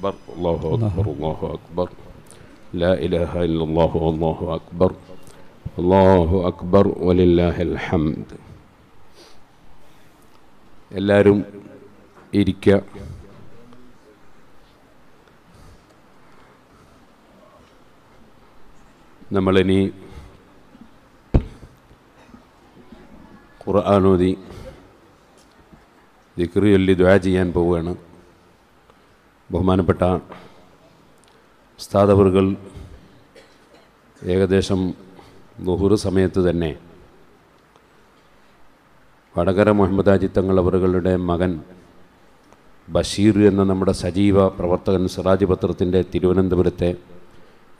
أكبر الله أكبر الله أكبر لا إله إلا الله والله أكبر الله أكبر ولله الحمد എല്ലാവരും ഇരിക്കുക നമ്മളിനി ഖുർആാനോദി ദിക്റി ചൊല്ലി ദ്വാ ചെയ്യാൻ പോവുകയാണ് ബഹുമാനപ്പെട്ട ഉസ്താദവറുകൾ ഏകദേശം നുഹുറ് സമയത്ത് തന്നെ വടകര മുഹമ്മദ് തങ്ങൾ അവറുകളുടെ മകൻ ബഷീർ എന്ന നമ്മുടെ സജീവ പ്രവർത്തകൻ സിറാജ് പത്രത്തിന്റെ തിരുവനന്തപുരത്തെ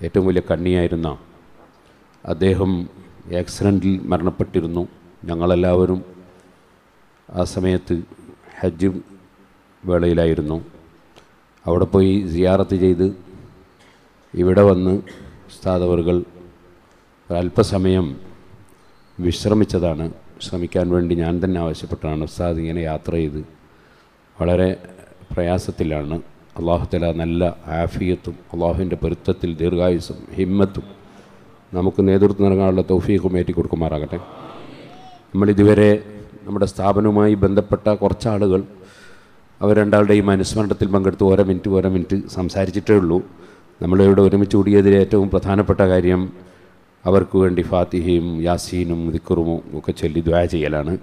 ഏറ്റവും വലിയ കണ്ണിയായിരുന്ന അദ്ദേഹം ആക്സിഡന്റിൽ മരണപ്പെട്ടിരുന്നു. ഞങ്ങളെല്ലാവരും ആ സമയത്ത് ഹജ്ജ് വേളയിലായിരുന്നു. അവിടെ പോയി സിയാറത്ത് ചെയ്ത് ഇവിടെ വന്ന് ഉസ്താദവറുകൾ അല്പസമയം വിശ്രമിച്ചതാണ്. ശ്രമിക്കാൻ വേണ്ടി ഞാൻ തന്നെ ആവശ്യപ്പെട്ടാണ്. ഉസ്താദ് ഇങ്ങനെ യാത്ര ചെയ്ത് വളരെ പ്രയാസത്തിലാണ്. അള്ളാഹുത്തല നല്ല ആഫിയത്തും അള്ളാഹുവിന്റെ പൊരുത്തത്തിൽ ദീർഘായുസും ഹിമ്മത്തും നമുക്ക് നേതൃത്വം നൽകാനുള്ള തൗഫീഖും ഏറ്റി കൊടുക്കുമാറാകട്ടെ നമ്മളിതുവരെ നമ്മുടെ സ്ഥാപനവുമായി ബന്ധപ്പെട്ട കുറച്ചാളുകൾ അവർ രണ്ടാളുടെയും അനുസ്മരണത്തിൽ പങ്കെടുത്ത് ഓരോ മിനിറ്റ് ഓരോ മിനിറ്റ് സംസാരിച്ചിട്ടേ ഉള്ളൂ. നമ്മളിവിടെ ഒരുമിച്ച് കൂടിയതിലെ ഏറ്റവും പ്രധാനപ്പെട്ട കാര്യം അവർക്ക് വേണ്ടി ഫാത്തിഹയും യാസീനും ദിക്കുറുമും ഒക്കെ ചൊല്ലി ദ്വാ ചെയ്യലാണ്.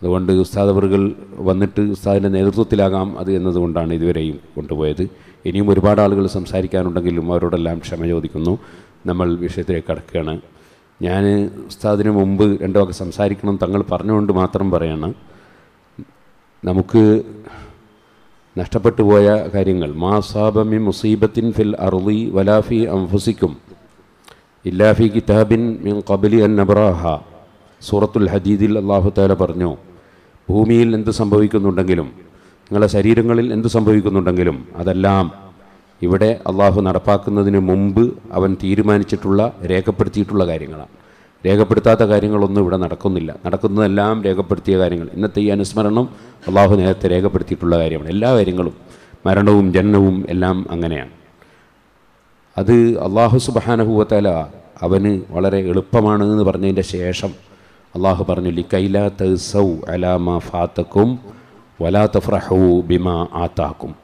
അതുകൊണ്ട് ഉസ്താദ് അവറുകൾ വന്നിട്ട് ഉസ്താദിന്റെ നേതൃത്വത്തിലാകാം അത് എന്നതുകൊണ്ടാണ് ഇതുവരെയും കൊണ്ടുപോയത്. ഇനിയും ഒരുപാട് ആളുകൾ സംസാരിക്കാനുണ്ടെങ്കിലും അവരോടെല്ലാം ക്ഷമ ചോദിക്കുന്നു. നമ്മൾ വിഷയത്തിലേക്ക് കടക്കുകയാണ്. ഞാൻ ഉസ്താദിന് മുമ്പ് രണ്ടുമൊക്കെ സംസാരിക്കണം തങ്ങൾ പറഞ്ഞുകൊണ്ട് മാത്രം പറയാണ്. നമുക്ക് നഷ്ടപ്പെട്ടു പോയ കാര്യങ്ങൾ. മാസാബമി മുസീബത്തിൻ ഫിൽ അറുദി വലാഫി അംഫുസിക്കും ഇല്ലാഫി കിതാബിൻ മിൻ കബലി അൻ നബ്രാഹ സൂറത്തുൽ ഹദീദിൽ അള്ളാഹു താല പറഞ്ഞു ഭൂമിയിൽ എന്ത് സംഭവിക്കുന്നുണ്ടെങ്കിലും നിങ്ങളുടെ ശരീരങ്ങളിൽ എന്ത് സംഭവിക്കുന്നുണ്ടെങ്കിലും അതെല്ലാം ഇവിടെ അള്ളാഹു നടപ്പാക്കുന്നതിന് മുമ്പ് അവൻ തീരുമാനിച്ചിട്ടുള്ള രേഖപ്പെടുത്തിയിട്ടുള്ള കാര്യങ്ങളാണ്. രേഖപ്പെടുത്താത്ത കാര്യങ്ങളൊന്നും ഇവിടെ നടക്കുന്നില്ല. നടക്കുന്നതെല്ലാം രേഖപ്പെടുത്തിയ കാര്യങ്ങൾ. ഇന്നത്തെ ഈ അനുസ്മരണം അള്ളാഹു നേരത്തെ രേഖപ്പെടുത്തിയിട്ടുള്ള കാര്യമാണ്. എല്ലാ കാര്യങ്ങളും മരണവും ജനനവും എല്ലാം അങ്ങനെയാണ്. അത് അള്ളാഹു സുബാനഹുവത്തല അവന് വളരെ എളുപ്പമാണ് എന്ന് പറഞ്ഞതിന്റെ ശേഷം അള്ളാഹു പറഞ്ഞു ലിക്കൈല തൗസൗ അലാമ ഫാത്തക്കും വലാ തഫ്രഹു ബിമ ആത്താക്കും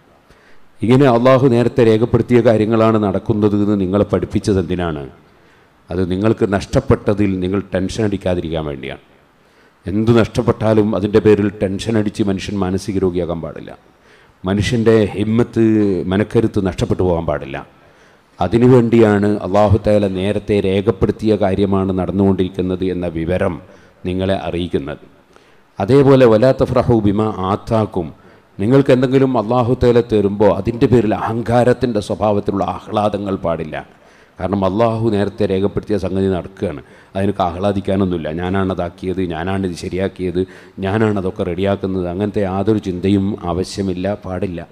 ഇങ്ങനെ അള്ളാഹു നേരത്തെ രേഖപ്പെടുത്തിയ കാര്യങ്ങളാണ് നടക്കുന്നത് എന്ന് നിങ്ങളെ പഠിപ്പിച്ചത് എന്തിനാണ്? അത് നിങ്ങൾക്ക് നഷ്ടപ്പെട്ടതിൽ നിങ്ങൾ ടെൻഷൻ അടിക്കാതിരിക്കാൻ വേണ്ടിയാണ്. എന്ത് നഷ്ടപ്പെട്ടാലും അതിന്റെ പേരിൽ ടെൻഷൻ അടിച്ച് മനുഷ്യൻ മാനസിക രോഗിയാകാൻ പാടില്ല. മനുഷ്യന്റെ ഹിമ്മത്ത് മനക്കരുത്ത് നഷ്ടപ്പെട്ടു പോകാൻ പാടില്ല. അതിനുവേണ്ടിയാണ് അള്ളാഹു താല നേരത്തെ രേഖപ്പെടുത്തിയ കാര്യമാണ് നടന്നുകൊണ്ടിരിക്കുന്നത് എന്ന വിവരം നിങ്ങളെ അറിയിക്കുന്നത്. അതേപോലെ വലാത്ത ഫ്രഹു ബിമ ആത്താക്കും. നിങ്ങൾക്ക് എന്തെങ്കിലും അള്ളാഹു തേല തരുമ്പോൾ അതിന്റെ പേരിൽ അഹങ്കാരത്തിന്റെ സ്വഭാവത്തിലുള്ള ആഹ്ലാദങ്ങൾ പാടില്ല. കാരണം അള്ളാഹു നേരത്തെ രേഖപ്പെടുത്തിയ സംഗതി നടക്കുകയാണ്. അതിനൊക്കെ ആഹ്ലാദിക്കാനൊന്നുമില്ല. ഞാനാണ് അതാക്കിയത് ഞാനാണ് ഇത് ശരിയാക്കിയത് ഞാനാണ് അതൊക്കെ റെഡിയാക്കുന്നത്. അങ്ങനത്തെ യാതൊരു ചിന്തയും ആവശ്യമില്ല പാടില്ല.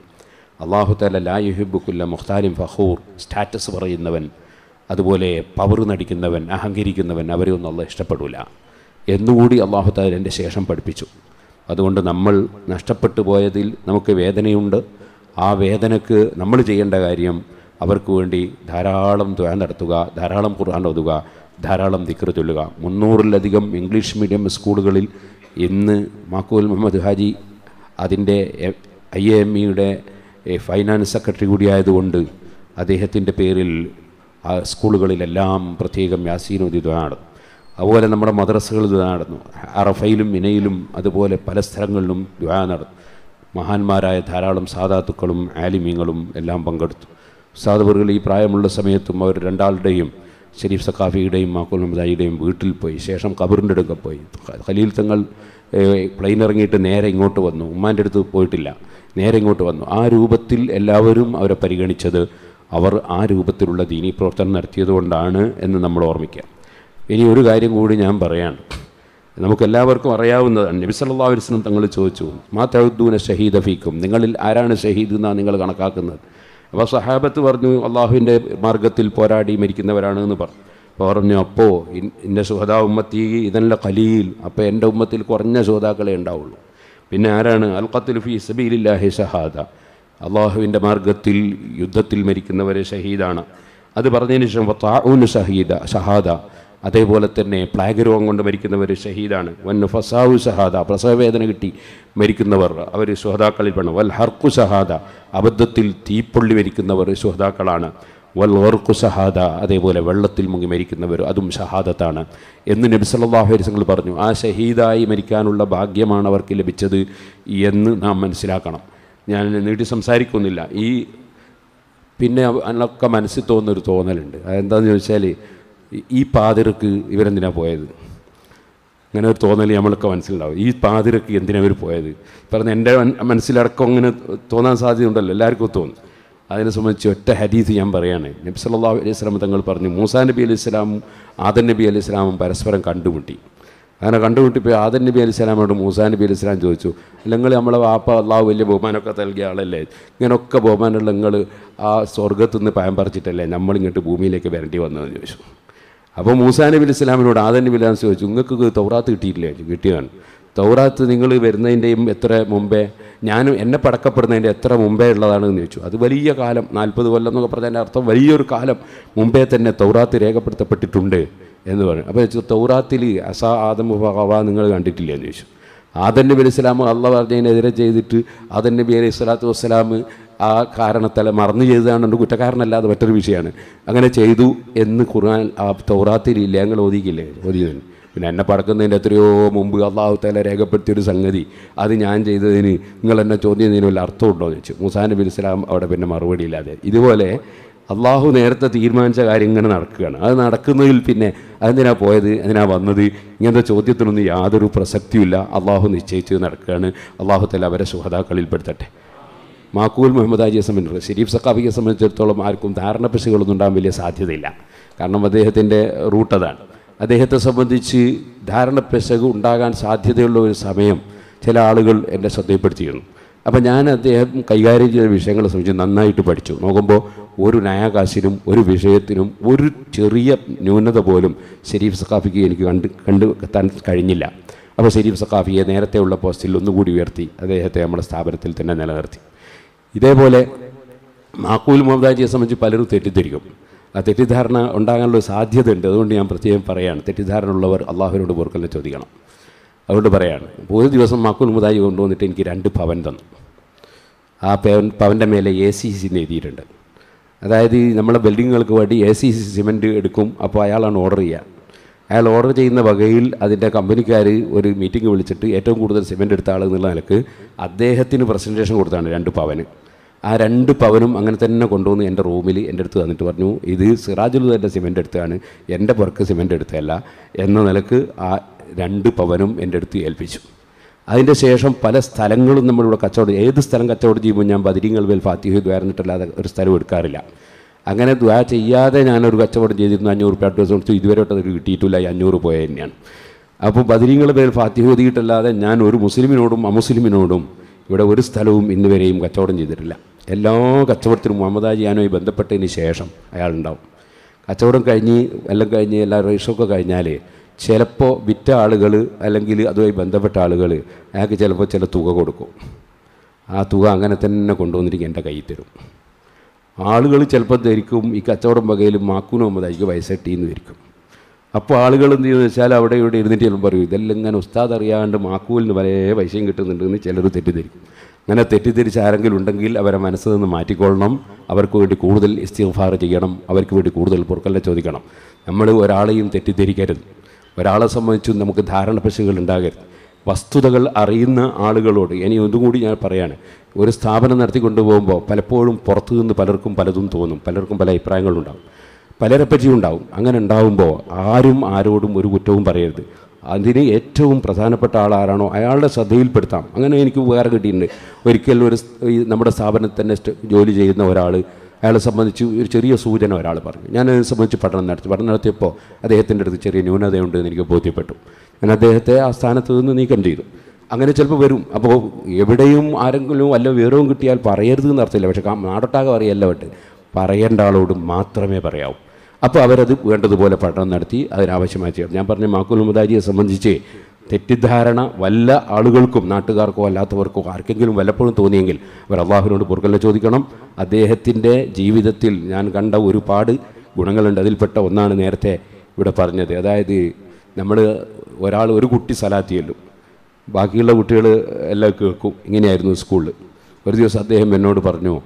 അള്ളാഹു തല ലാ യുഹിബുക്കുല്ല മുഖ്താലിം ഫഹൂർ സ്റ്റാറ്റസ് പറയുന്നവൻ അതുപോലെ പവർ നടിക്കുന്നവൻ അഹങ്കരിക്കുന്നവൻ അവരെ ഒന്നും അള്ള ഇഷ്ടപ്പെടില്ല എന്നുകൂടി അള്ളാഹു താല എന്റെ ശേഷം പഠിപ്പിച്ചു. അതുകൊണ്ട് നമ്മൾ നഷ്ടപ്പെട്ടു പോയതിൽ നമുക്ക് വേദനയുണ്ട്. ആ വേദനക്ക് നമ്മൾ ചെയ്യേണ്ട കാര്യം അവർക്ക് വേണ്ടി ധാരാളം ദ്വാ നടത്തുക ധാരാളം ഖുർആൻ ഓതുക ധാരാളം ദിക്കർ ചൊല്ലുക. മുന്നൂറിലധികം ഇംഗ്ലീഷ് മീഡിയം സ്കൂളുകളിൽ ഇന്ന് മാക്കൂൽ മുഹമ്മദ് ഹാജി അതിന്റെ ഐ എ എം ഇയുടെ ഫൈനാൻസ് സെക്രട്ടറി കൂടിയായതുകൊണ്ട് അദ്ദേഹത്തിന്റെ പേരിൽ ആ സ്കൂളുകളിലെല്ലാം പ്രത്യേകം യാസീനോദി ദ്വാ നടന്നു. അതുപോലെ നമ്മുടെ മദ്രസകൾ ദ്വാ നടന്നു. അറഫയിലും മിനയിലും അതുപോലെ പല സ്ഥലങ്ങളിലും ദ്വാ നടന്നു. മഹാന്മാരായ ധാരാളം സാധാത്തുക്കളും ആലിമീങ്ങളും എല്ലാം പങ്കെടുത്തു. സാധുവറുകൾ ഈ പ്രായമുള്ള സമയത്തും അവർ രണ്ടാളുടെയും ഷരീഫ് സഖാഫിയുടെയും മാക്കുൽ മുഹമ്മദായിയുടെയും വീട്ടിൽ പോയി. ശേഷം കബറിന്റെ അടുക്ക പോയി. ഖലീൽ തങ്ങൾ പ്ലെയിൻ ഇറങ്ങിയിട്ട് നേരെ ഇങ്ങോട്ട് വന്നു. ഉമ്മാന്റെ അടുത്ത് പോയിട്ടില്ല. നേരെ ഇങ്ങോട്ട് വന്നു. ആ രൂപത്തിൽ എല്ലാവരും അവരെ പരിഗണിച്ചത് അവർ ആ രൂപത്തിലുള്ള ദീനീ പ്രവർത്തനം നടത്തിയതുകൊണ്ടാണ് എന്ന് നമ്മൾ ഓർമ്മിക്കുക. ഇനി ഒരു കാര്യം കൂടി ഞാൻ പറയാണ് നമുക്കെല്ലാവർക്കും അറിയാവുന്നതാണ്. നബി സല്ലാ വസ്ലം തങ്ങൾ ചോദിച്ചു മാ തഴുദ്ദൂന ഷഹീദ് ഫീക്കും? നിങ്ങളിൽ ആരാണ് ഷഹീദ് എന്നാണ് നിങ്ങൾ കണക്കാക്കുന്നത്. അപ്പോൾ സഹാബത്ത് പറഞ്ഞു അള്ളാഹുവിന്റെ മാർഗത്തിൽ പോരാടി മരിക്കുന്നവരാണ് എന്ന് പറഞ്ഞു. അപ്പോൾ പറഞ്ഞു അപ്പോൾ എന്റെ സുഹദാ ഉമ്മത്തി ഇതല്ല കലീൽ അപ്പോൾ എന്റെ ഉമ്മത്തിൽ കുറഞ്ഞ സുഹതാക്കളെ ഉണ്ടാവുള്ളൂ. പിന്നെ ആരാണ്? അൽഖത്തുൽ ഫി സബീലില്ലാഹി ഷഹാദ അള്ളാഹുവിന്റെ മാർഗത്തിൽ യുദ്ധത്തിൽ മരിക്കുന്നവരെ ഷഹീദാണ്. അത് പറഞ്ഞതിന് ശേഷം താഊന് ഷഹീദ ഷഹാദ അതേപോലെ തന്നെ പ്ലാഗ് രോഗം കൊണ്ട് മരിക്കുന്നവർ ഷഹീദാണ്. വൻ ഫസാവു സഹാദ പ്രസവവേദന കിട്ടി മരിക്കുന്നവർ അവർ സുഹതാക്കളിൽ പെടും വൽ ഹർക്കു സഹാദ അബദ്ധത്തിൽ തീപ്പൊള്ളി മരിക്കുന്നവർ സുഹതാക്കളാണ് വൽ ഓർക്കു സഹാദ അതേപോലെ വെള്ളത്തിൽ മുങ്ങി മരിക്കുന്നവർ അതും ഷഹാദത്താണ്. എന്ന് നബി അലൈഹി വസല്ലം പറഞ്ഞു ആ ഷഹീദായി മരിക്കാനുള്ള ഭാഗ്യമാണ് അവർക്ക് ലഭിച്ചത് എന്ന് നാം മനസ്സിലാക്കണം. ഞാൻ നീട്ടി സംസാരിക്കുന്നില്ല. ഈ പിന്നെ അതിനൊക്കെ മനസ്സിൽ തോന്നുന്നൊരു തോന്നലുണ്ട്. അതെന്താണെന്ന് ചോദിച്ചാൽ ഈ പാതിരക്ക് ഇവരെന്തിനാണ് പോയത്? അങ്ങനെ ഒരു തോന്നൽ നമ്മളൊക്കെ മനസ്സിലുണ്ടാവും. ഈ പാതിരക്ക് എന്തിനാണ് ഇവർ പോയത്? പറഞ്ഞ എന്റെ മനസ്സിലടക്കം അങ്ങനെ തോന്നാൻ സാധ്യതയുണ്ടല്ലോ. എല്ലാവർക്കും തോന്നും. അതിനെ സംബന്ധിച്ച് ഒറ്റ ഹദീസ് ഞാൻ പറയാണ്. നബി സല്ലല്ലാഹു അലൈഹി വസല്ലം തങ്ങൾ പറഞ്ഞു മൂസാ നബി അലൈഹി സ്വലാമും ആദൻ നബി അലൈഹി സ്വലാമും പരസ്പരം കണ്ടുമുട്ടി. അങ്ങനെ കണ്ടുമുട്ടിപ്പോൾ ആദൻ നബി അലൈഹി സ്വലാമോട് മൂസാ നബി അലൈഹി സ്വലാം ചോദിച്ചു നിങ്ങൾ നമ്മളെ വാപ്പ അള്ളാഹു വലിയ ബഹുമാനമൊക്കെ നൽകിയ ആളല്ലേ? ഇങ്ങനെയൊക്കെ ബഹുമാനമുള്ള നിങ്ങൾ ആ സ്വർഗത്തു നിന്ന് പയം പറിച്ചിട്ടല്ലേ? നമ്മളിങ്ങോട്ട് ഭൂമിയിലേക്ക് വരേണ്ടി വന്നതെന്ന് ചോദിച്ചു. അപ്പോൾ മൂസാ നബി ഇസ്ലാമിനോട് ആദൻ നബി ഇല്ലാന്ന് ചോദിച്ചു നിങ്ങൾക്ക് തൗറാത്ത് കിട്ടിയിട്ടില്ലേ? കിട്ടിയതാണ് തൗറാത്ത് നിങ്ങൾ വരുന്നതിന്റെയും എത്ര മുമ്പേ ഞാനും എന്നെ പടക്കപ്പെടുന്നതിന്റെ എത്ര മുമ്പേ ഉള്ളതാണെന്ന് ചോദിച്ചു. അത് വലിയ കാലം നാൽപ്പത് കൊല്ലം എന്നൊക്കെ പറഞ്ഞതിന്റെ അർത്ഥം വലിയൊരു കാലം മുമ്പേ തന്നെ തൗറാത്ത് രേഖപ്പെടുത്തപ്പെട്ടിട്ടുണ്ട് എന്ന് പറഞ്ഞു. അപ്പോൾ ചോദിച്ചു തൗറാത്തിൽ അസാ ആദം ഹവ നിങ്ങൾ കണ്ടിട്ടില്ലേ? എന്ന് ചോദിച്ചു. ആദൻ നബി സ്വലാം അള്ള പറഞ്ഞതിനെതിരെ ചെയ്തിട്ട് ആദൻ നബി അലൈഹി സ്വലാത്തു വസ്സലാം ആ കാരണത്താൽ മറന്നു ചെയ്തതാണ് കുറ്റക്കാരനല്ലാതെ മറ്റൊരു വിഷയമാണ്. അങ്ങനെ ചെയ്തു എന്ന് ഖുർആൻ ആ തൗറാത്തിലില്ല ഞങ്ങൾ ഓതിക്കില്ലേ? ഓതിയതിന് പിന്നെ എന്നെ പടക്കുന്നതിന്റെ എത്രയോ മുമ്പ് അള്ളാഹുത്തല തല രേഖപ്പെടുത്തിയൊരു സംഗതി. അത് ഞാൻ ചെയ്തതിന് നിങ്ങൾ എന്നെ ചോദ്യം ചെയ്യുന്നതിന് വല്ല അർത്ഥമുണ്ടോ എന്ന് ചോദിച്ചു. മുസാ നബി ഇസ്ലാം അവിടെ പിന്നെ മറുപടി ഇല്ലാതെ. ഇതുപോലെ അള്ളാഹു നേരത്തെ തീരുമാനിച്ച കാര്യം ഇങ്ങനെ നടക്കുകയാണ്. അത് നടക്കുന്നതിൽ പിന്നെ അതെന്തിനാ പോയത്? എന്തിനാ വന്നത്? ഇങ്ങനത്തെ ചോദ്യത്തിനൊന്നും യാതൊരു പ്രസക്തിയുമില്ല. അള്ളാഹു നിശ്ചയിച്ച് നടക്കുകയാണ്. അള്ളാഹു തല അവരെ സുഹതാക്കളിൽ പെടുത്തട്ടെ. മാക്കൂൽ മുഹമ്മദ് ഹാജിയെ സംബന്ധിച്ചുള്ള ഷെരീഫ് സഖാഫിയെ സംബന്ധിച്ചിടത്തോളം ആർക്കും ധാരണ പിശകളൊന്നും ഉണ്ടാകാൻ വലിയ സാധ്യതയില്ല. കാരണം അദ്ദേഹത്തിന്റെ റൂട്ട് അതാണ്. അദ്ദേഹത്തെ സംബന്ധിച്ച് ധാരണ പിശക് ഉണ്ടാകാൻ സാധ്യതയുള്ള ഒരു സമയം ചില ആളുകൾ എന്നെ ശ്രദ്ധയിൽപ്പെടുത്തിയിരുന്നു. അപ്പോൾ ഞാൻ അദ്ദേഹം കൈകാര്യം ചെയ്ത വിഷയങ്ങളെ സംബന്ധിച്ച് നന്നായിട്ട് പഠിച്ചു. നോക്കുമ്പോൾ ഒരു നയാകാശിനും ഒരു വിഷയത്തിനും ഒരു ചെറിയ ന്യൂനത പോലും ഷെരീഫ് സക്കാഫിക്ക് എനിക്ക് കണ്ട് കണ്ടു എത്താൻ കഴിഞ്ഞില്ല. അപ്പോൾ ഷെരീഫ് സക്കാഫിയെ നേരത്തെ ഉള്ള പോസ്റ്റിൽ ഒന്നുകൂടി ഉയർത്തി അദ്ദേഹത്തെ നമ്മുടെ സ്ഥാപനത്തിൽ തന്നെ നിലനിർത്തി. ഇതേപോലെ മാക്കൂൽ മുഹമ്മദാജിയെ സംബന്ധിച്ച് പലരും തെറ്റിദ്ധരിക്കും. ആ തെറ്റിദ്ധാരണ ഉണ്ടാകാനുള്ള സാധ്യതയുണ്ട്. അതുകൊണ്ട് ഞാൻ പ്രത്യേകം പറയാണ് തെറ്റിദ്ധാരണ ഉള്ളവർ അള്ളാഹുവിനോട് പൊറുക്കലിനെ ചോദിക്കണം. അതുകൊണ്ട് പറയാണ് ഒരു ദിവസം മാക്കൂൽ മുഹമ്മദാജി കൊണ്ടുവന്നിട്ട് എനിക്ക് രണ്ട് ഭവൻ തന്നു. ആ പവൻ പവന്റെ മേലെ എ സി സി എഴുതിയിട്ടുണ്ട്. അതായത് നമ്മളെ ബിൽഡിങ്ങുകൾക്ക് വേണ്ടി എ സി സി സിമെന്റ് എടുക്കും അപ്പോൾ അയാളാണ് ഓർഡർ ചെയ്യുക. അയാൾ ഓർഡർ ചെയ്യുന്ന വകയിൽ അതിന്റെ കമ്പനിക്കാർ ഒരു മീറ്റിംഗ് വിളിച്ചിട്ട് ഏറ്റവും കൂടുതൽ സിമെന്റ് എടുത്ത ആൾ എന്നുള്ള നിലയ്ക്ക് അദ്ദേഹത്തിന് പ്രസന്റേഷൻ കൊടുത്താണ് രണ്ട് പവന്. ആ രണ്ട് പവനും അങ്ങനെ തന്നെ കൊണ്ടുവന്ന് എന്റെ റൂമിൽ എന്റെ അടുത്ത് തന്നിട്ട് പറഞ്ഞു ഇത് സിറാജുൽ തന്നെ സിമെന്റ് എടുത്തതാണ് എന്റെ പുറക്ക് സിമെന്റ് എടുത്തതല്ല എന്ന നിലയ്ക്ക് ആ രണ്ട് പവനും എന്റെ അടുത്ത് ഏൽപ്പിച്ചു. അതിന്റെ ശേഷം പല സ്ഥലങ്ങളും നമ്മളിവിടെ കച്ചവടം ഏത് സ്ഥലം കച്ചവടം ചെയ്യുമ്പോൾ ഞാൻ ബദിരിങ്ങൾ വേൽ ഫാത്തിഹ് ദ്വാരന്നിട്ടല്ലാതെ ഒരു സ്ഥലം എടുക്കാറില്ല. അങ്ങനെ ദ്വാ ചെയ്യാതെ ഞാനൊരു കച്ചവടം ചെയ്തിരുന്നു അഞ്ഞൂറ് രൂപ അഡ്വാൻസ് കൊടുത്തു. ഇതുവരെ അത് കിട്ടിയിട്ടില്ല. ഈ അഞ്ഞൂറ് പോയ തന്നെയാണ്. അപ്പോൾ ബദിരിങ്ങൾ പേർ ഫാത്തിഹ ഞാൻ ഒരു മുസ്ലിമിനോടും അമുസ്ലിമിനോടും ഇവിടെ ഒരു സ്ഥലവും ഇന്നുവരെയും കച്ചവടം ചെയ്തിട്ടില്ല. എല്ലാ കച്ചവടത്തിനും മുഹമ്മദാജിയാനുമായി ബന്ധപ്പെട്ടതിന് ശേഷം അയാളുണ്ടാവും. കച്ചവടം കഴിഞ്ഞ് എല്ലാം കഴിഞ്ഞ് എല്ലാ റേഷൊക്കെ കഴിഞ്ഞാൽ ചിലപ്പോൾ വിറ്റ ആളുകൾ അല്ലെങ്കിൽ അതുമായി ബന്ധപ്പെട്ട ആളുകൾ അയാൾക്ക് ചിലപ്പോൾ ചില തുക കൊടുക്കും. ആ തുക അങ്ങനെ തന്നെ കൊണ്ടുവന്നിട്ട് എന്റെ കയ്യിൽ തരും. ആളുകൾ ചിലപ്പോൾ ധരിക്കും ഈ കച്ചവടം വകയിൽ മാക്കൂന് മുഹമ്മദാജിക്ക് വയസ്സെട്ടിന്ന് വരിക്കും അപ്പോൾ ആളുകൾ എന്ത് ചെയ്യുന്നത് വെച്ചാൽ അവിടെ ഇവിടെ ഇരുന്നിട്ട് ചിലപ്പോൾ പറയും ഇതെല്ലാം ഇങ്ങനെ ഉസ്താദ് അറിയാണ്ട് മാക്കൂലിന് വരെ പൈസയും കിട്ടുന്നുണ്ടെന്ന് ചിലർ തെറ്റിദ്ധരിക്കും. അങ്ങനെ തെറ്റിദ്ധരിച്ച് ആരെങ്കിലും ഉണ്ടെങ്കിൽ അവരെ മനസ്സിൽ നിന്ന് മാറ്റിക്കൊള്ളണം. അവർക്ക് വേണ്ടി കൂടുതൽ ഇസ്തിഫാർ ചെയ്യണം. അവർക്ക് വേണ്ടി കൂടുതൽ പൊറുക്കല്ല ചോദിക്കണം. നമ്മൾ ഒരാളെയും തെറ്റിദ്ധരിക്കരുത്. ഒരാളെ സംബന്ധിച്ചും നമുക്ക് ധാരണ പശുകൾ ഉണ്ടാകരുത്. വസ്തുതകൾ അറിയുന്ന ആളുകളോട് ഇനി ഒന്നും കൂടി ഞാൻ പറയാണ് ഒരു സ്ഥാപനം നടത്തിക്കൊണ്ടു പോകുമ്പോൾ പലപ്പോഴും പുറത്തു നിന്ന് പലർക്കും പലതും തോന്നും പലർക്കും പല അഭിപ്രായങ്ങളുണ്ടാവും. പലരെ പറ്റിയും ഉണ്ടാവും. അങ്ങനെ ഉണ്ടാവുമ്പോൾ ആരും ആരോടും ഒരു കുറ്റവും പറയരുത്. അതിന് ഏറ്റവും പ്രധാനപ്പെട്ട ആൾ ആരാണോ അയാളുടെ ശ്രദ്ധയിൽപ്പെടുത്താം. അങ്ങനെ എനിക്ക് ഉപകാരം കിട്ടിയിട്ടുണ്ട്. ഒരിക്കൽ ഒരു നമ്മുടെ സ്ഥാപനത്തിൽ തന്നെ ജോലി ചെയ്യുന്ന ഒരാൾ അയാളെ സംബന്ധിച്ച് ഒരു ചെറിയ സൂചന ഒരാൾ പറഞ്ഞു. ഞാൻ അതിനെ സംബന്ധിച്ച് പഠനം നടത്തി. പഠനം നടത്തിയപ്പോൾ അദ്ദേഹത്തിന്റെ അടുത്ത് ചെറിയ ന്യൂനതയുണ്ട് എന്ന് എനിക്ക് ബോധ്യപ്പെട്ടു. ഞാൻ അദ്ദേഹത്തെ ആ സ്ഥാനത്ത് നിന്ന് നീക്കം ചെയ്തു. അങ്ങനെ ചിലപ്പോൾ വരും. അപ്പോൾ എവിടെയും ആരെങ്കിലും വല്ല വിവരവും കിട്ടിയാൽ പറയരുത് എന്ന് അർത്ഥമില്ല. പക്ഷേ നാടൊട്ടാകെ അറിയല്ല വിട്ട് പറയേണ്ട ആളോട് മാത്രമേ പറയാവൂ. അപ്പോൾ അവരത് വേണ്ടതുപോലെ പഠനം നടത്തി അതിനാവശ്യമായി ചെയ്യണം ഞാൻ പറഞ്ഞ മാക്കുൽ മുദാജിയെ സംബന്ധിച്ച് തെറ്റിദ്ധാരണ വല്ല ആളുകൾക്കും നാട്ടുകാർക്കോ അല്ലാത്തവർക്കോ ആർക്കെങ്കിലും വല്ലപ്പോഴും തോന്നിയെങ്കിൽ അവർ അള്ളാഹുവിനോട് പുറകല്ല ചോദിക്കണം. അദ്ദേഹത്തിന്റെ ജീവിതത്തിൽ ഞാൻ കണ്ട ഒരുപാട് ഗുണങ്ങളുണ്ട്. അതിൽപ്പെട്ട ഒന്നാണ് നേരത്തെ ഇവിടെ പറഞ്ഞത്. അതായത് നമ്മൾ ഒരാൾ ഒരു കുട്ടി സലാത്ത് ബാക്കിയുള്ള കുട്ടികൾ എല്ലാം കേൾക്കും. ഇങ്ങനെയായിരുന്നു സ്കൂളിൽ ഒരു ദിവസം അദ്ദേഹം എന്നോട് പറഞ്ഞു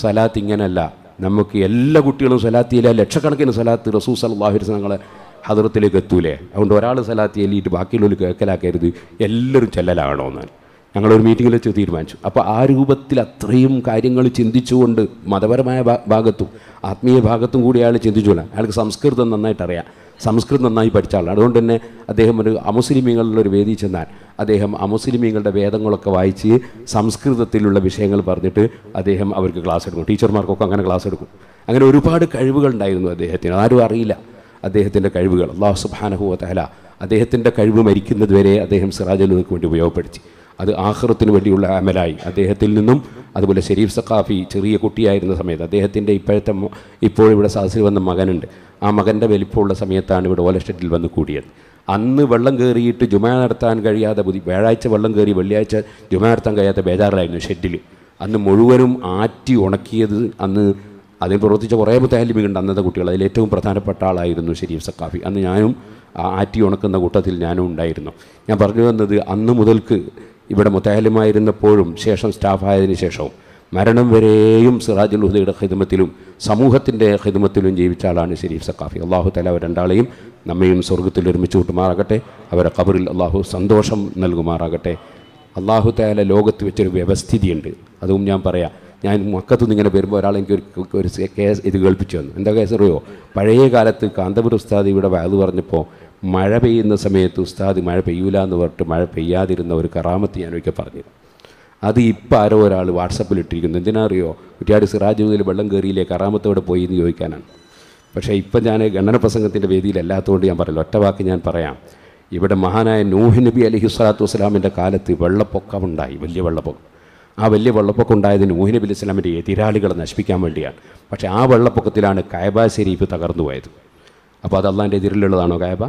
സലാത്ത് ഇങ്ങനല്ല. നമുക്ക് എല്ലാ കുട്ടികളും സലാത്തിയില്ല ലക്ഷക്കണക്കിന് സലാത്ത് റസൂസ് അള്ളാഹുരി ഞങ്ങളെ ഹദറത്തിലേക്ക് എത്തൂലേ. അതുകൊണ്ട് ഒരാൾ സലാത്തി എല്ലിയിട്ട് ബാക്കിയുള്ളവർ കേൾക്കലാക്കരുത് എല്ലാവരും ചെല്ലലാകണോ എന്നാൽ ഞങ്ങളൊരു മീറ്റിങ്ങിൽ വെച്ച് തീരുമാനിച്ചു. അപ്പോൾ ആ രൂപത്തിൽ അത്രയും കാര്യങ്ങൾ ചിന്തിച്ചുകൊണ്ട് മതപരമായ ഭാഗത്തും ആത്മീയ ഭാഗത്തും കൂടി അയാൾ ചിന്തിച്ചുകൊണ്ട് അയാൾക്ക് സംസ്കൃതം നന്നായിട്ട് അറിയാം. സംസ്കൃതം നന്നായി പഠിച്ച ആളാണ്. അതുകൊണ്ട് തന്നെ അദ്ദേഹം ഒരു അമുസ്ലിമീങ്ങളുടെ ഒരു വേദി ചെന്നാൽ അദ്ദേഹം അമുസ്ലിമീങ്ങളുടെ വേദങ്ങളൊക്കെ വായിച്ച് സംസ്കൃതത്തിലുള്ള വിഷയങ്ങൾ പറഞ്ഞിട്ട് അദ്ദേഹം അവർക്ക് ക്ലാസ് എടുക്കും. ടീച്ചർമാർക്കൊക്കെ അങ്ങനെ ക്ലാസ് എടുക്കും. അങ്ങനെ ഒരുപാട് കഴിവുകൾ ഉണ്ടായിരുന്നു അദ്ദേഹത്തിന്. ആരും അറിയില്ല അദ്ദേഹത്തിന്റെ കഴിവുകൾ. അള്ളാഹു സുബാനഹുവ തഹല അദ്ദേഹത്തിന്റെ കഴിവ് മരിക്കുന്നതുവരെ അദ്ദേഹം സിറാജലുക്ക് വേണ്ടി ഉപയോഗപ്പെടുത്തി. അത് ആഹ്റത്തിന് വേണ്ടിയുള്ള അമലായി. അദ്ദേഹത്തിൽ നിന്നും അതുപോലെ ഷെരീഫ് സഖാഫി ചെറിയ കുട്ടിയായിരുന്ന സമയത്ത് അദ്ദേഹത്തിന്റെ ഇപ്പോഴത്തെ ഇപ്പോൾ ഇവിടെ സാഹസിൽ വന്ന മകനുണ്ട്. ആ മകന്റെ വലിപ്പമുള്ള സമയത്താണ് ഇവിടെ ഓലസ്റ്റേറ്റിൽ വന്ന് കൂടിയത്. അന്ന് വെള്ളം കയറിയിട്ട് ജുമ നടത്താൻ കഴിയാതെ ബുദ്ധി വ്യാഴാഴ്ച വെള്ളം കയറി വെള്ളിയാഴ്ച ജുമ നടത്താൻ കഴിയാത്ത ബേജാറിലായിരുന്നു ഷെഡിൽ അന്ന് മുഴുവനും ആറ്റി ഉണക്കിയത് അന്ന് അതിന് പ്രവർത്തിച്ച കുറേ മുത്താലിമികളുണ്ട് അന്നത്തെ കുട്ടികൾ. അതിൽ ഏറ്റവും പ്രധാനപ്പെട്ട ആളായിരുന്നു ഷെരീഫ് സക്കാഫി അന്ന് ഞാനും ആറ്റി ഉണക്കുന്ന കൂട്ടത്തിൽ ഞാനും ഉണ്ടായിരുന്നു. ഞാൻ പറഞ്ഞു വന്നത് അന്ന് മുതൽക്ക് ഇവിടെ മുത്താലിമായിരുന്നപ്പോഴും ശേഷം സ്റ്റാഫായതിനു ശേഷവും മരണം വരെയും സിറാജുൽ ഹുദയുടെ ഹിദമത്തിലും സമൂഹത്തിന്റെ ഹിദമത്തിലും ജീവിച്ച ആളാണ് ഷെരീഫ് സക്കാഫി അള്ളാഹു തല അവർ രണ്ടാളെയും നമ്മയും സ്വർഗത്തിൽ ഒരുമിച്ച് കൂട്ടുമാറാകട്ടെ. അവരെ കബറിൽ അള്ളാഹു സന്തോഷം നൽകുമാറാകട്ടെ. അള്ളാഹു തല ലോകത്ത് വെച്ചൊരു വ്യവസ്ഥിതിയുണ്ട്. അതും ഞാൻ പറയാം. ഞാൻ മക്കത്തു നിന്ന് ഇങ്ങനെ വരുമ്പോൾ ഒരാൾ എനിക്ക് ഒരു കേസ് ഇത് കേൾപ്പിച്ചു വന്നു എന്താ കേസ് അറിയോ? പഴയ കാലത്ത് കാന്തപുര ഉസ്താദ് ഇവിടെ അത് പറഞ്ഞപ്പോൾ മഴ പെയ്യുന്ന സമയത്ത് ഉസ്താദ് മഴ പെയ്യൂല എന്ന് പറഞ്ഞിട്ട് മഴ പെയ്യാതിരുന്ന ഒരു കറാമത്ത് ഞാൻ ഒരിക്കൽ പറഞ്ഞു അത് ഇപ്പം ആരോ ഒരാൾ വാട്സപ്പിൽ ഇട്ടിരിക്കുന്നു. എന്തിനാ അറിയോ? കുറ്റിയാട് സിറാജ് മുതൽ വെള്ളം കയറിയില്ലേ കറാമത്തോടെ പോയി എന്ന് ചോദിക്കാനാണ്. പക്ഷേ ഇപ്പം ഞാൻ ഗണ്ണന പ്രസംഗത്തിന്റെ വേദിയിലല്ലാത്തതുകൊണ്ട് ഞാൻ പറയില്ല. ഒറ്റ വാക്ക് ഞാൻ പറയാം. ഇവിടെ മഹാനായ നൂഹ് നബി അലഹി സ്വലാത്തു വസ്സലാമിന്റെ കാലത്ത് വെള്ളപ്പൊക്കമുണ്ടായി വലിയ വെള്ളപ്പൊക്കം. ആ വലിയ വെള്ളപ്പൊക്കം ഉണ്ടായത് നൂഹ് നബി അലൈഹി സ്വലാമിന്റെ എതിരാളികളെ നശിപ്പിക്കാൻ വേണ്ടിയാണ്. പക്ഷേ ആ വെള്ളപ്പൊക്കത്തിലാണ് കായബ ശരീഫ് തകർന്നു പോയത്. അപ്പോൾ അത് അള്ളാന്റെ എതിരിലുള്ളതാണോ കായബ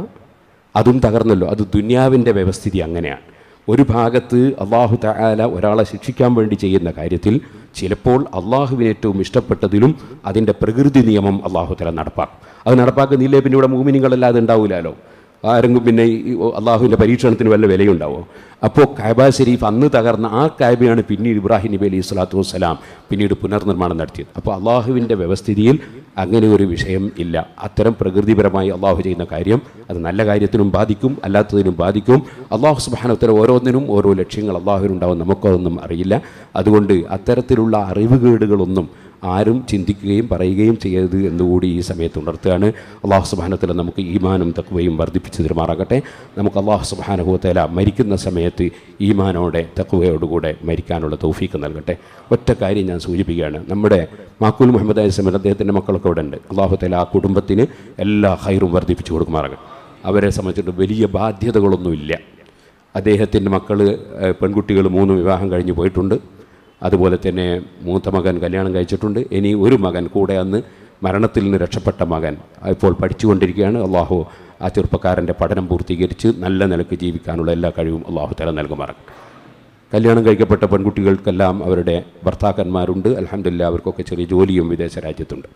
അതും തകർന്നല്ലോ. അത് ദുന്യാവിന്റെ വ്യവസ്ഥിതി അങ്ങനെയാണ്. ഒരു ഭാഗത്ത് അള്ളാഹു തആല ഒരാളെ ശിക്ഷിക്കാൻ വേണ്ടി ചെയ്യുന്ന കാര്യത്തിൽ ചിലപ്പോൾ അള്ളാഹുവിന് ഏറ്റവും ഇഷ്ടപ്പെട്ടതിലും അതിന്റെ പ്രകൃതി നിയമം അള്ളാഹു തല നടപ്പാക്കും. അത് നടപ്പാക്കുന്നില്ലേ? പിന്നെ ഇവിടെ മൂമിനിങ്ങളല്ലാതെ ഉണ്ടാവില്ലല്ലോ ആരെങ്കിലും പിന്നെ ഈ അള്ളാഹുവിന്റെ പരീക്ഷണത്തിന് വല്ല വിലയുണ്ടാവോ? അപ്പോൾ കായബ ഷെരീഫ് അന്ന് തകർന്ന ആ കായബയാണ് പിന്നീട് ഇബ്രാഹിം നബി അലൈഹി സ്വലാത്തു വസ്സലാം പിന്നീട് പുനർനിർമ്മാണം നടത്തിയത്. അപ്പോൾ അള്ളാഹുവിന്റെ വ്യവസ്ഥിതിയിൽ അങ്ങനെ ഒരു വിഷയം ഇല്ല. അത്തരം പ്രകൃതിപരമായി അള്ളാഹു ചെയ്യുന്ന കാര്യം അത് നല്ല കാര്യത്തിനും ബാധിക്കും അല്ലാത്തതിനും ബാധിക്കും. അള്ളാഹു സുബാനത്തിന് ഓരോന്നിനും ഓരോ ലക്ഷ്യങ്ങൾ അള്ളാഹുവിനുണ്ടാവും നമുക്കതൊന്നും അറിയില്ല. അതുകൊണ്ട് അത്തരത്തിലുള്ള അറിവുകേടുകളൊന്നും ആരും ചിന്തിക്കുകയും പറയുകയും ചെയ്യരുത് എന്നുകൂടി ഈ സമയത്ത് ഉണർത്തുകയാണ്. അള്ളാഹു സുബാനത്തിൽ നമുക്ക് ഈമാനും തക്വയും വർദ്ധിപ്പിച്ചു തരുമാറാകട്ടെ. നമുക്ക് അള്ളാഹു സുബാനുഭവത്തേല മരിക്കുന്ന സമയത്ത് ഈമാനോടെ തക്വയോടുകൂടെ മരിക്കാനുള്ള തൗഫീക്ക് നൽകട്ടെ. ഒറ്റ കാര്യം ഞാൻ സൂചിപ്പിക്കുകയാണ്. നമ്മുടെ മാക്കൂൽ മുഹമ്മദ് അലിസ്ലം അദ്ദേഹത്തിന്റെ മക്കളൊക്കെ ഇവിടെ ഉണ്ട്. അള്ളാഹു തല ആ കുടുംബത്തിന് എല്ലാ ഹൈറും വർദ്ധിപ്പിച്ചു കൊടുക്കുമാറാകട്ടെ. അവരെ സംബന്ധിച്ചിട്ട് വലിയ ബാധ്യതകളൊന്നുമില്ല. അദ്ദേഹത്തിന്റെ മക്കൾ പെൺകുട്ടികൾ മൂന്ന് വിവാഹം കഴിഞ്ഞ് പോയിട്ടുണ്ട്. അതുപോലെ തന്നെ മൂത്ത മകൻ കല്യാണം കഴിച്ചിട്ടുണ്ട്. ഇനി ഒരു മകൻ കൂടെ അന്ന് മരണത്തിൽ നിന്ന് രക്ഷപ്പെട്ട മകൻ ഇപ്പോൾ പഠിച്ചുകൊണ്ടിരിക്കുകയാണ്. അള്ളാഹു ആ ചെറുപ്പക്കാരന്റെ പഠനം പൂർത്തീകരിച്ച് നല്ല നിലയ്ക്ക് ജീവിക്കാനുള്ള എല്ലാ കഴിവും അള്ളാഹു തല നൽകുമാറാണ് കല്യാണം കഴിക്കപ്പെട്ട പെൺകുട്ടികൾക്കെല്ലാം അവരുടെ ഭർത്താക്കന്മാരുണ്ട്. അലഹമില്ല അവർക്കൊക്കെ ചെറിയ ജോലിയും വിദേശ രാജ്യത്തുണ്ട്.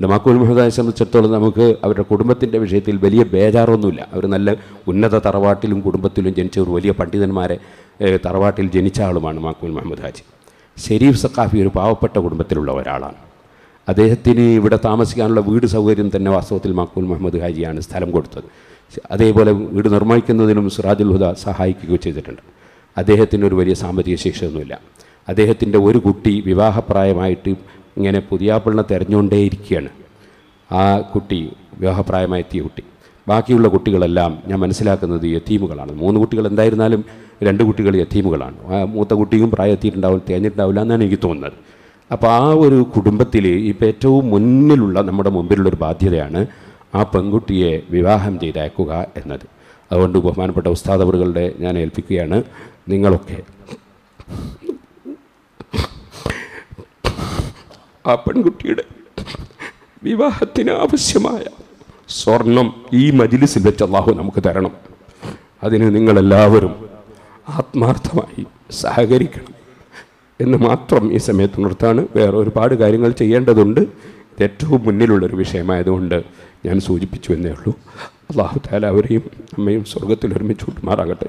മാക്കൂൽ മഹദായെ സംബന്ധിച്ചിടത്തോളം നമുക്ക് അവരുടെ കുടുംബത്തിന്റെ വിഷയത്തിൽ വലിയ ബേജാറൊന്നുമില്ല. അവർ നല്ല ഉന്നത തറവാട്ടിലും കുടുംബത്തിലും ജനിച്ച ഒരു വലിയ പണ്ഡിതന്മാരെ തറവാട്ടിൽ ജനിച്ച ആളുമാണ് മാക്കൂൽ മുഹമ്മദ് ഹാജി. ഷെരീഫ് സക്കാഫി ഒരു പാവപ്പെട്ട കുടുംബത്തിലുള്ള ഒരാളാണ്. അദ്ദേഹത്തിന് ഇവിടെ താമസിക്കാനുള്ള വീട് സൗകര്യം തന്നെ വാസ്തവത്തിൽ മക്കൂൽ മുഹമ്മദ് ഹാജിയാണ് സ്ഥലം കൊടുത്തത്. അതേപോലെ വീട് നിർമ്മിക്കുന്നതിനും സിറാജുൽ ഹുദ സഹായിക്കുകയോ ചെയ്തിട്ടുണ്ട്. അദ്ദേഹത്തിന് ഒരു വലിയ സാമ്പത്തിക ശേഷിയൊന്നുമില്ല അദ്ദേഹത്തിന്റെ ഒരു കുട്ടി വിവാഹപ്രായമായിട്ട് ഇങ്ങനെ പുതിയാപ്പിളിനെ തെരഞ്ഞുകൊണ്ടേയിരിക്കുകയാണ്. ആ കുട്ടി വിവാഹപ്രായമായെത്തിയ കുട്ടി. ബാക്കിയുള്ള കുട്ടികളെല്ലാം ഞാൻ മനസ്സിലാക്കുന്നത് യത്തീമുകളാണ്. മൂന്ന് കുട്ടികൾ എന്തായിരുന്നാലും രണ്ട് കുട്ടികൾ യത്തീമുകളാണ്. മൂത്ത കുട്ടിയും പ്രായം എത്തിയിട്ടുണ്ടാവില്ല തേഞ്ഞിട്ടുണ്ടാവില്ല എന്നാണ് എനിക്ക് തോന്നുന്നത്. അപ്പോൾ ആ ഒരു കുടുംബത്തിൽ ഇപ്പോൾ ഏറ്റവും മുന്നിലുള്ള നമ്മുടെ മുമ്പിലുള്ളൊരു ബാധ്യതയാണ് ആ പെൺകുട്ടിയെ വിവാഹം ചെയ്തയക്കുക എന്നത്. അതുകൊണ്ട് ബഹുമാനപ്പെട്ട ഉസ്താദവറുകളുടെ ഞാൻ ഏൽപ്പിക്കുകയാണ്. നിങ്ങളൊക്കെ ആ പെൺകുട്ടിയുടെ വിവാഹത്തിന് ആവശ്യമായ സ്വർണം ഈ മജിലിസിൽ വെച്ച് അള്ളാഹു നമുക്ക് തരണം. അതിന് നിങ്ങളെല്ലാവരും ആത്മാർത്ഥമായി സഹകരിക്കണം. എന്ന് മാത്രം ഈ സമയത്ത് നിർത്താണ്. വേറെ ഒരുപാട് കാര്യങ്ങൾ ചെയ്യേണ്ടതുണ്ട്. ഏറ്റവും മുന്നിലുള്ളൊരു വിഷയമായതുകൊണ്ട് ഞാൻ സൂചിപ്പിച്ചു എന്നേ ഉള്ളൂ. അള്ളാഹു താല അവരെയും അമ്മയും സ്വർഗത്തിൽ ഒരുമിച്ച് കൂട്ടുമാറാകട്ടെ